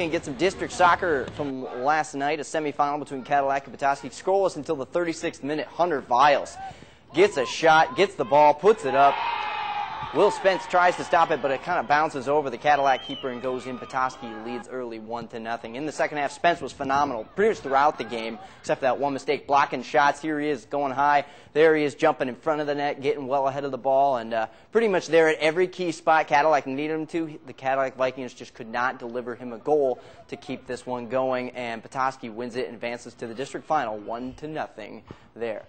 And get some district soccer from last night, a semifinal between Cadillac and Petoskey. Scoreless until the 36th minute. Hunter Viles gets a shot, gets the ball, puts it up. Will Spence tries to stop it, but it kind of bounces over the Cadillac keeper and goes in. Petoskey leads early one to nothing. In the second half, Spence was phenomenal, pretty much throughout the game, except for that one mistake, blocking shots. Here he is going high. There he is jumping in front of the net, getting well ahead of the ball, and uh, pretty much there at every key spot Cadillac needed him to. The Cadillac Vikings just could not deliver him a goal to keep this one going, and Petoskey wins it and advances to the district final, one to nothing there.